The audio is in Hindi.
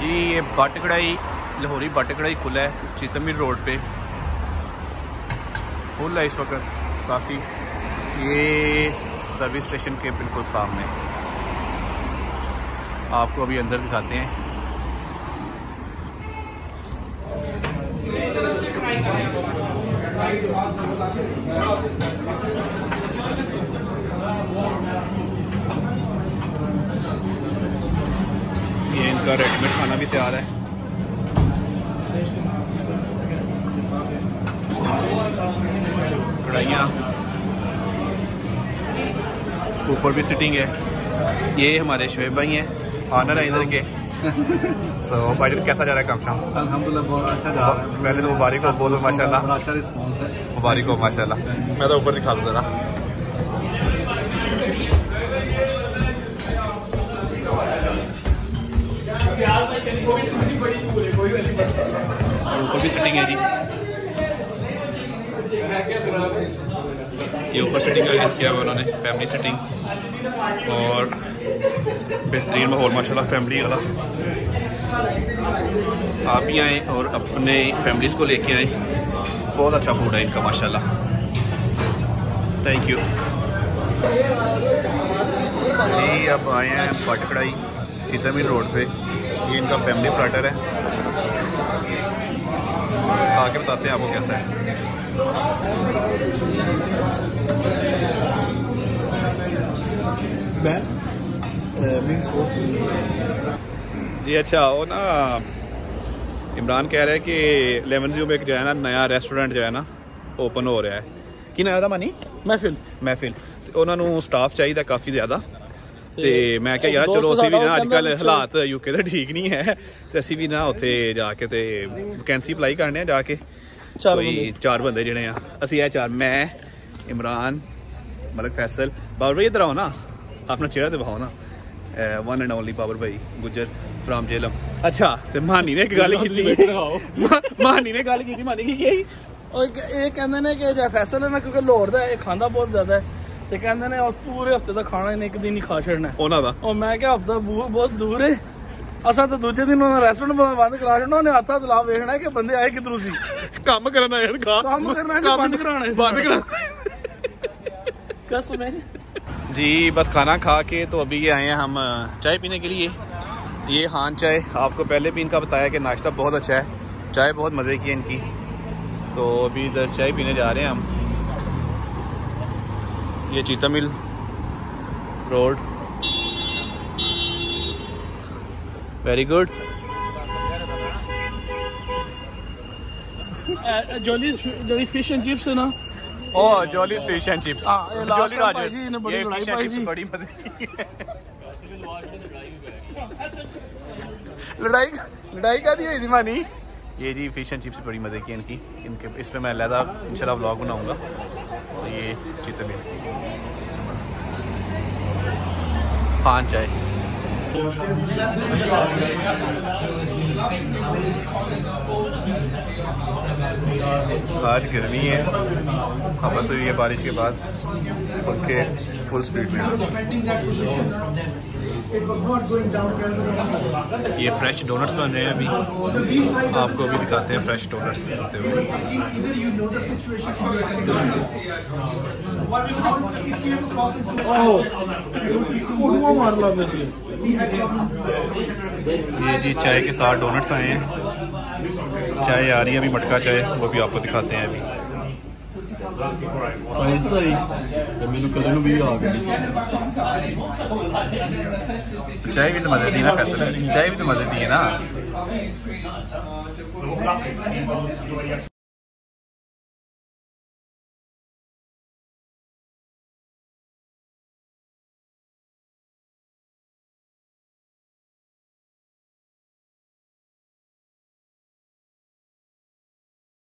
जी, ये बट कढ़ाई लाहौरी बट कढ़ाई खुला है चितमिल रोड पे। फुल है इस वक्त, काफ़ी। ये सर्विस स्टेशन के बिल्कुल सामने। आपको अभी अंदर दिखाते हैं। इनका रेडीमेड खाना भी तैयार है। कढ़ाइयाँ। ऊपर भी सिटिंग है। ये हमारे शोएब भाई हैं ऑनर है इधर के। सो so, भाई कैसा जा रहा है काम शाम? अल्हम्दुलिल्लाह बहुत अच्छा जा रहा है। पहले तो मुबारक हो बोलो माशाल्लाह। अच्छा रिस्पॉन्स है। मुबारक हो माशाल्लाह। मैं तो ऊपर दिखा दूँ ज़रा। सिटिंग है जी। ये ऊपर सिटिंग का किया हुआ उन्होंने फैमिली सिटिंग और बेहतरीन माहौल, माशाल्लाह फैमिली वाला। आप भी आएँ और अपने फैमिलीज़ को लेके आएँ। बहुत अच्छा फ़ूड है इनका, माशाल्लाह। थैंक यू जी, अब आए हैं बट कढ़ाई सीतामीर रोड पे। ये इनका फैमिली प्लाटर है। आके बताते हैं आपको कैसा है मैं मिक्स जी अच्छा वो ना इमरान कह रहा है कि लेमन व्यू में एक जो है ना नया रेस्टोरेंट जो है ना ओपन ਹੋ ਰਿਹਾ ਹੈ ਕੀ ਨਾਮ ਦਾ ਮਾਨੀ ਮਹਿਫਿਲ ਮਹਿਫਿਲ ਤੇ ਉਹਨਾਂ ਨੂੰ ਸਟਾਫ ਚਾਹੀਦਾ ਕਾਫੀ ਜ਼ਿਆਦਾ ਤੇ ਮੈਂ ਕਿਹਾ ਯਾਰ ਚਲੋ ਅਸੀਂ ਵੀ ਨਾ ਅੱਜ ਕੱਲ ਹਾਲਾਤ ਯੂਕੇ ਦੇ ਠੀਕ ਨਹੀਂ ਹੈ ਤੇ ਅਸੀਂ ਵੀ ਨਾ ਉੱਥੇ ਜਾ ਕੇ ਤੇ ਵੈਕੈਂਸੀ ਅਪਲਾਈ ਕਰਨੇ ਆ ਜਾ ਕੇ। ਚਾਰ ਕੋਈ ਚਾਰ ਬੰਦੇ ਜਿਹੜੇ ਆ। ਅਸੀਂ ਇਹ ਚਾਰ ਮੈਂ ਇਮਰਾਨ ਮਲਕ ਫੈਸਲ। ਬਾਬਰ ਭਾਈ ਇਧਰ ਆਓ ਨਾ। ਆਪਣਾ ਚਿਹਰਾ ਦਿਖਾਓ ਨਾ। One and only Babur Bhai Gujjar firm Jhelum. ਅੱਛਾ ਤੇ ਮਾਨੀ ਨੇ ਇੱਕ ਗੱਲ ਕੀਤੀ। ਮਾਨੀ ਨੇ ਗੱਲ ਕੀਤੀ। ਮਾਨੀ ਕੀ ਕਹੀ ਉਹ ਇਹ ਕਹਿੰਦੇ ਨੇ ਕਿ ਜੇ ਫੈਸਲ ਹੈ ਨਾ ਕਿਉਂਕਿ ਲੋੜ ਦਾ ਇਹ ਖਾਂਦਾ ਬਹੁਤ ਜ਼ਿਆਦਾ ਹੈ। ਤੇ ਕਹਿੰਦੇ ਨੇ ਉਸ ਪੂਰੇ ਹਫਤੇ ਦਾ ਖਾਣਾ ਇਹਨੇ ਇੱਕ ਦਿਨ ਹੀ ਖਾ ਛੱਡਣਾ ਹੈ। ਉਹਨਾਂ ਦਾ ਉਹ ਮੈਂ ਕਿਹਾ ਹਫਤਾ ਬਹੁਤ ਦੂਰ ਹੈ ਅਸਾਂ ਤਾਂ ਦੂਜੇ ਦਿਨ ਉਹਨਾਂ ਰੈਸਟੋਰੈਂਟ ਬੰਦ ਕਰਾ ਛੱਡਣਾ ਉਹਨੇ ਹੱਥਾਂ ਤਲਾ ਵੇਖਣਾ ਕਿ ਬੰਦੇ ਆਏ ਕਿਧਰੋਂ ਸੀ ਕੰਮ ਕਰਨਾ ਯਾਰ ਖਾ ਕੰਮ ਕਰਨਾ ਸੀ ਬੰਦ ਕਰਾਉਣਾ ਸੀ ਬੰਦ ਕਰਾ कसम है जी बस खाना खा के तो अभी ये आए हैं हम अ, चाय पीने के लिए ये हान चाय आपको पहले भी इनका बताया कि नाश्ता बहुत अच्छा है चाय बहुत मज़े की है इनकी तो अभी इधर चाय पीने जा रहे हैं हम ये चीता mill road very good jolly jolly fish and chips है ना? Oh jolly fish and chips हाँ, ये जॉली बड़ी लड़ाई फ़िश एंड पाई चिप्स बड़ी मज़े लड़ाई लड़ाई का दी है मानी। ये जी फ़िश एंड चिप्स बड़ी मज़े की इनकी। इनके इसमें मैं अलहदा इंशाल्लाह ब्लॉग बनाऊँगा। तो ये चितल पान चाय। आज गर्मी है। हवा हुई है बारिश के बाद। पंखे फुल स्पीड में। ये फ्रेश डोनट्स बन रहे हैं अभी। आपको अभी दिखाते हैं फ्रेश डोनट्स होते हुए। मुझे ये जी चाय के साथ डोनट्स आए हैं। चाय आ रही है अभी मटका चाय वो भी आपको दिखाते हैं अभी। ਸਾਇੰਸ ਦਾ ਹੀ ਤੇ ਮੈਨੂੰ ਕਦੇ ਨੂੰ ਵੀ ਆ ਗਿਆ ਚਾਹੇ ਵੀ ਤਾਂ ਮਦਦ ਦੀ ਨਾ ਫੈਸਲਾ ਚਾਹੇ ਵੀ ਤਾਂ ਮਦਦ ਦੀ ਹੈ ਨਾ